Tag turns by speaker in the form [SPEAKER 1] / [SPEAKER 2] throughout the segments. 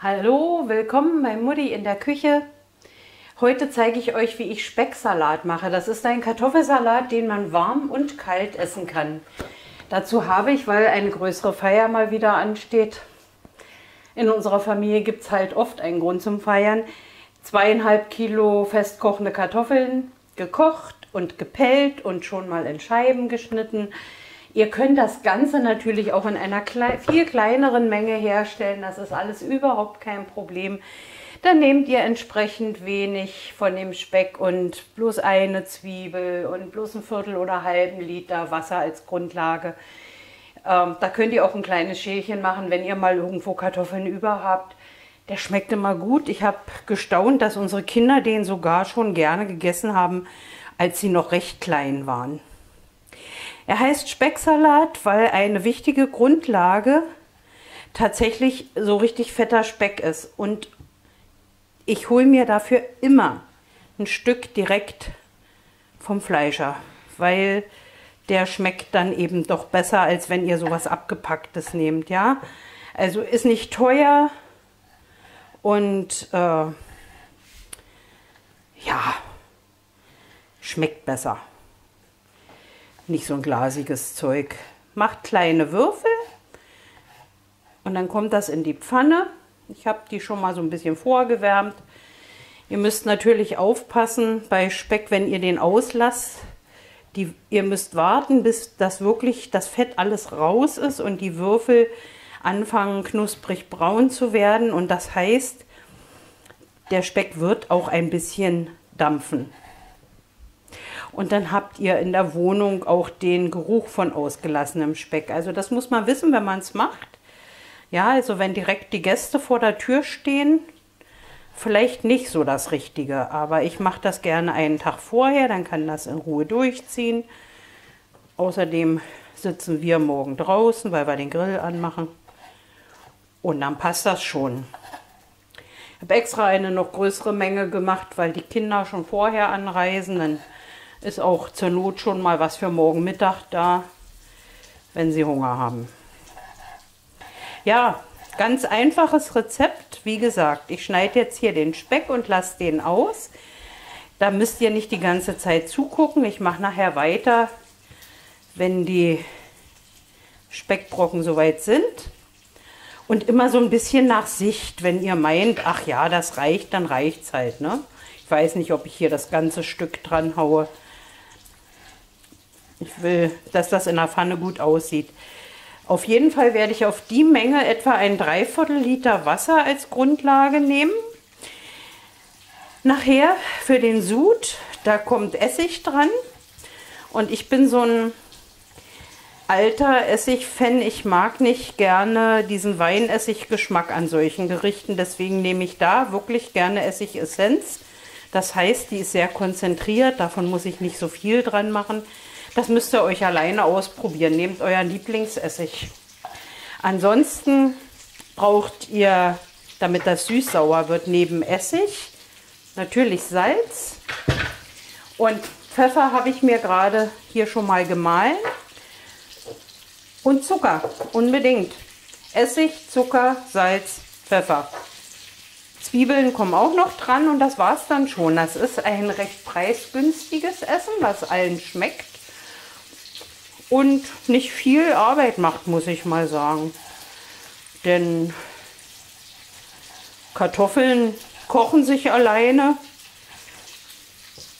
[SPEAKER 1] Hallo, willkommen bei Mutti in der Küche. Heute zeige ich euch, wie ich Specksalat mache. Das ist ein Kartoffelsalat, den man warm und kalt essen kann. Dazu habe ich, weil eine größere Feier mal wieder ansteht, in unserer Familie gibt es halt oft einen Grund zum Feiern, zweieinhalb Kilo festkochende Kartoffeln gekocht und gepellt und schon mal in Scheiben geschnitten. Ihr könnt das Ganze natürlich auch in einer viel kleineren Menge herstellen. Das ist alles überhaupt kein Problem. Dann nehmt ihr entsprechend wenig von dem Speck und bloß eine Zwiebel und bloß ein Viertel oder halben Liter Wasser als Grundlage. Ähm, da könnt ihr auch ein kleines Schälchen machen, wenn ihr mal irgendwo Kartoffeln über habt. Der schmeckt immer gut. Ich habe gestaunt, dass unsere Kinder den sogar schon gerne gegessen haben, als sie noch recht klein waren. Er heißt Specksalat, weil eine wichtige Grundlage tatsächlich so richtig fetter Speck ist. Und ich hole mir dafür immer ein Stück direkt vom Fleischer, weil der schmeckt dann eben doch besser, als wenn ihr sowas abgepacktes nehmt, ja. Also ist nicht teuer und äh, ja, schmeckt besser nicht so ein glasiges Zeug. Macht kleine Würfel und dann kommt das in die Pfanne. Ich habe die schon mal so ein bisschen vorgewärmt. Ihr müsst natürlich aufpassen bei Speck, wenn ihr den auslasst. Die, ihr müsst warten, bis das wirklich das Fett alles raus ist und die Würfel anfangen knusprig braun zu werden. Und das heißt, der Speck wird auch ein bisschen dampfen. Und dann habt ihr in der Wohnung auch den Geruch von ausgelassenem Speck. Also das muss man wissen, wenn man es macht. Ja, also wenn direkt die Gäste vor der Tür stehen, vielleicht nicht so das Richtige. Aber ich mache das gerne einen Tag vorher, dann kann das in Ruhe durchziehen. Außerdem sitzen wir morgen draußen, weil wir den Grill anmachen. Und dann passt das schon. Ich habe extra eine noch größere Menge gemacht, weil die Kinder schon vorher anreisen. Dann ist auch zur Not schon mal was für morgen Mittag da, wenn Sie Hunger haben. Ja, ganz einfaches Rezept. Wie gesagt, ich schneide jetzt hier den Speck und lasse den aus. Da müsst ihr nicht die ganze Zeit zugucken. Ich mache nachher weiter, wenn die Speckbrocken soweit sind. Und immer so ein bisschen nach Sicht, wenn ihr meint, ach ja, das reicht, dann reicht es halt. Ne? Ich weiß nicht, ob ich hier das ganze Stück dran haue. Ich will, dass das in der Pfanne gut aussieht. Auf jeden Fall werde ich auf die Menge etwa ein Dreiviertel Liter Wasser als Grundlage nehmen. Nachher für den Sud, da kommt Essig dran. Und ich bin so ein alter Essig-Fan. Ich mag nicht gerne diesen Weinessig-Geschmack an solchen Gerichten. Deswegen nehme ich da wirklich gerne Essigessenz. Das heißt, die ist sehr konzentriert. Davon muss ich nicht so viel dran machen. Das müsst ihr euch alleine ausprobieren. Nehmt euren Lieblingsessig. Ansonsten braucht ihr, damit das süß-sauer wird, neben Essig natürlich Salz. Und Pfeffer habe ich mir gerade hier schon mal gemahlen. Und Zucker, unbedingt. Essig, Zucker, Salz, Pfeffer. Zwiebeln kommen auch noch dran und das war es dann schon. Das ist ein recht preisgünstiges Essen, was allen schmeckt und nicht viel Arbeit macht, muss ich mal sagen. Denn Kartoffeln kochen sich alleine.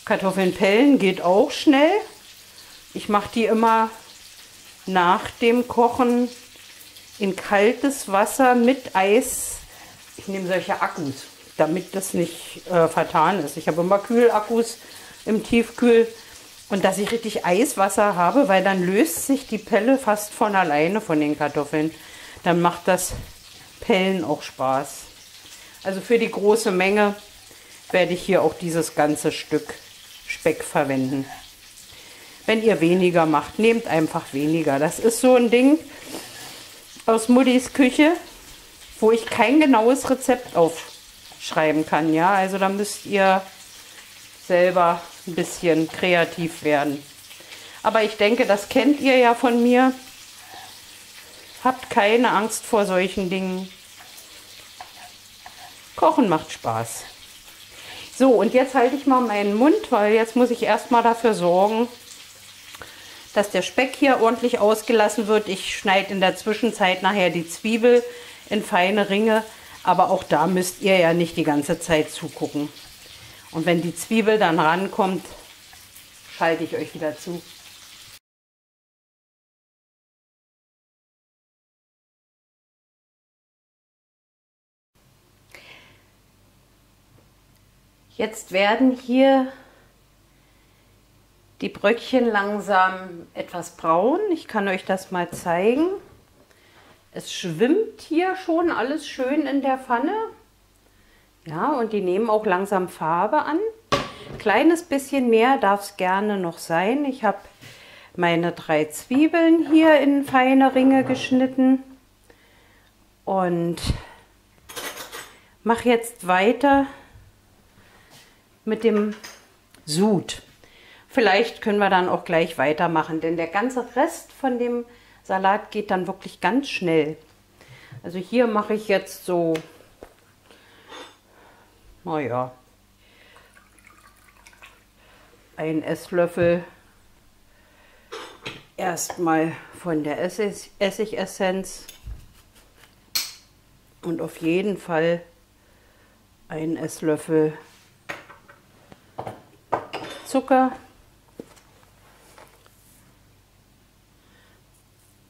[SPEAKER 1] Kartoffeln pellen geht auch schnell. Ich mache die immer nach dem Kochen in kaltes Wasser mit Eis. Ich nehme solche Akkus, damit das nicht äh, vertan ist. Ich habe immer Kühlakkus im Tiefkühl und dass ich richtig Eiswasser habe, weil dann löst sich die Pelle fast von alleine von den Kartoffeln. Dann macht das Pellen auch Spaß. Also für die große Menge werde ich hier auch dieses ganze Stück Speck verwenden. Wenn ihr weniger macht, nehmt einfach weniger. Das ist so ein Ding aus Muttis Küche, wo ich kein genaues Rezept aufschreiben kann. Ja, also da müsst ihr selber ein bisschen kreativ werden. Aber ich denke, das kennt ihr ja von mir. Habt keine Angst vor solchen Dingen. Kochen macht Spaß. So, und jetzt halte ich mal meinen Mund, weil jetzt muss ich erstmal dafür sorgen, dass der Speck hier ordentlich ausgelassen wird. Ich schneide in der Zwischenzeit nachher die Zwiebel in feine Ringe, aber auch da müsst ihr ja nicht die ganze Zeit zugucken. Und wenn die Zwiebel dann rankommt, schalte ich euch wieder zu. Jetzt werden hier die Bröckchen langsam etwas braun. Ich kann euch das mal zeigen. Es schwimmt hier schon alles schön in der Pfanne. Ja, und die nehmen auch langsam Farbe an. Kleines bisschen mehr darf es gerne noch sein. Ich habe meine drei Zwiebeln hier in feine Ringe geschnitten und mache jetzt weiter mit dem Sud. Vielleicht können wir dann auch gleich weitermachen, denn der ganze Rest von dem Salat geht dann wirklich ganz schnell. Also hier mache ich jetzt so, naja, ein Esslöffel. Erstmal von der Essig Essigessenz. Und auf jeden Fall ein Esslöffel Zucker,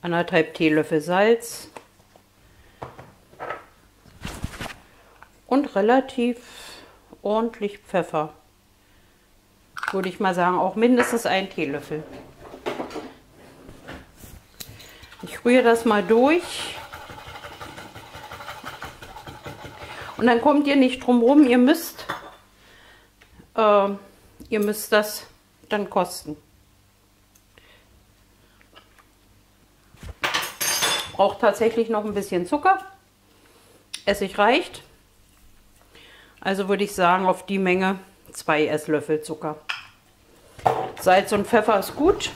[SPEAKER 1] anderthalb Teelöffel Salz. Und relativ ordentlich Pfeffer. Würde ich mal sagen, auch mindestens ein Teelöffel. Ich rühre das mal durch. Und dann kommt ihr nicht drum rum, ihr müsst äh, Ihr müsst das dann kosten. Braucht tatsächlich noch ein bisschen Zucker. Essig reicht. Also würde ich sagen, auf die Menge zwei Esslöffel Zucker. Salz und Pfeffer ist gut.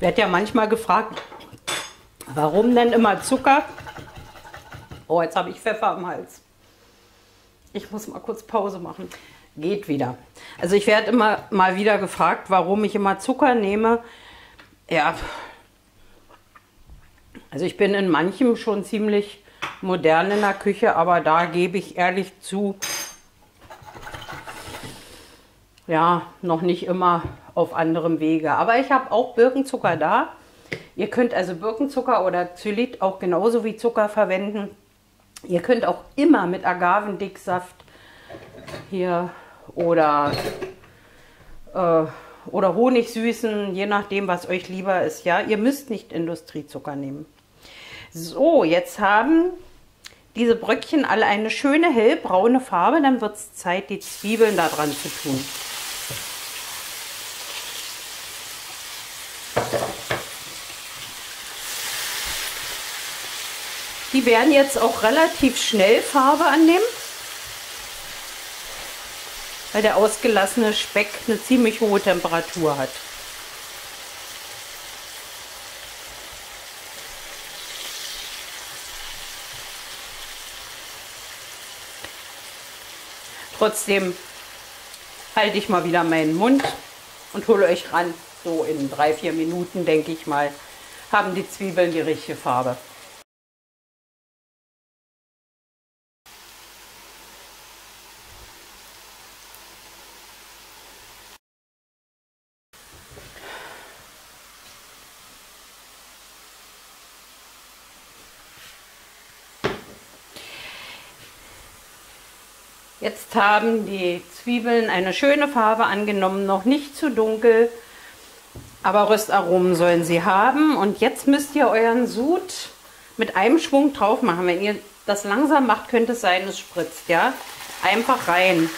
[SPEAKER 1] Wird ja manchmal gefragt, warum denn immer Zucker? Oh, jetzt habe ich Pfeffer am Hals. Ich muss mal kurz Pause machen. Geht wieder. Also ich werde immer mal wieder gefragt, warum ich immer Zucker nehme. Ja, also ich bin in manchem schon ziemlich modern in der Küche, aber da gebe ich ehrlich zu, ja, noch nicht immer auf anderem Wege. Aber ich habe auch Birkenzucker da. Ihr könnt also Birkenzucker oder Xylit auch genauso wie Zucker verwenden. Ihr könnt auch immer mit Agavendicksaft hier oder, äh, oder Honigsüßen, je nachdem, was euch lieber ist. Ja, ihr müsst nicht Industriezucker nehmen. So, jetzt haben diese Bröckchen alle eine schöne hellbraune Farbe. Dann wird es Zeit, die Zwiebeln da dran zu tun. Die werden jetzt auch relativ schnell Farbe annehmen, weil der ausgelassene Speck eine ziemlich hohe Temperatur hat. Trotzdem halte ich mal wieder meinen Mund und hole euch ran. So in drei, vier Minuten, denke ich mal, haben die Zwiebeln die richtige Farbe. Jetzt haben die Zwiebeln eine schöne Farbe angenommen, noch nicht zu dunkel, aber Röstaromen sollen sie haben. Und jetzt müsst ihr euren Sud mit einem Schwung drauf machen. Wenn ihr das langsam macht, könnte es sein, es spritzt. Ja, Einfach rein.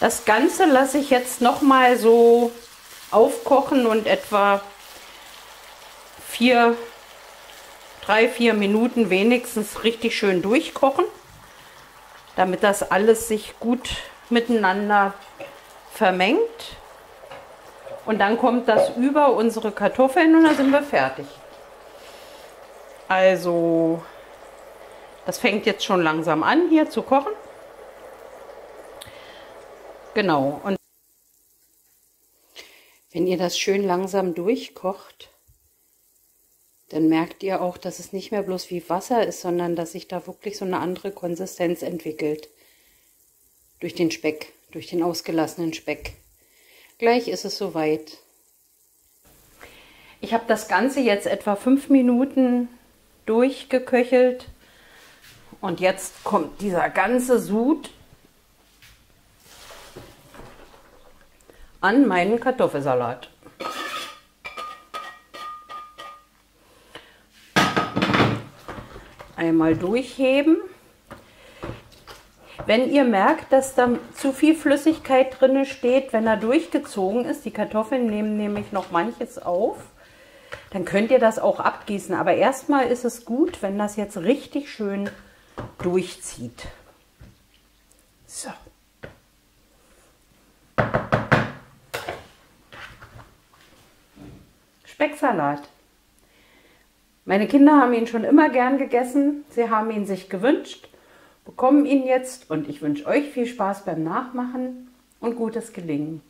[SPEAKER 1] Das Ganze lasse ich jetzt noch mal so aufkochen und etwa vier, drei, vier Minuten wenigstens richtig schön durchkochen. damit das alles sich gut miteinander vermengt. Und dann kommt das über unsere Kartoffeln und dann sind wir fertig. Also, das fängt jetzt schon langsam an hier zu kochen. Genau. Und wenn ihr das schön langsam durchkocht, dann merkt ihr auch, dass es nicht mehr bloß wie Wasser ist, sondern dass sich da wirklich so eine andere Konsistenz entwickelt. Durch den Speck, durch den ausgelassenen Speck. Gleich ist es soweit. Ich habe das Ganze jetzt etwa fünf Minuten durchgeköchelt und jetzt kommt dieser ganze Sud an meinen Kartoffelsalat. Einmal durchheben. Wenn ihr merkt, dass da zu viel Flüssigkeit drin steht, wenn er durchgezogen ist, die Kartoffeln nehmen nämlich noch manches auf, dann könnt ihr das auch abgießen. Aber erstmal ist es gut, wenn das jetzt richtig schön durchzieht. So. Specksalat. Meine Kinder haben ihn schon immer gern gegessen. Sie haben ihn sich gewünscht, bekommen ihn jetzt und ich wünsche euch viel Spaß beim Nachmachen und gutes Gelingen.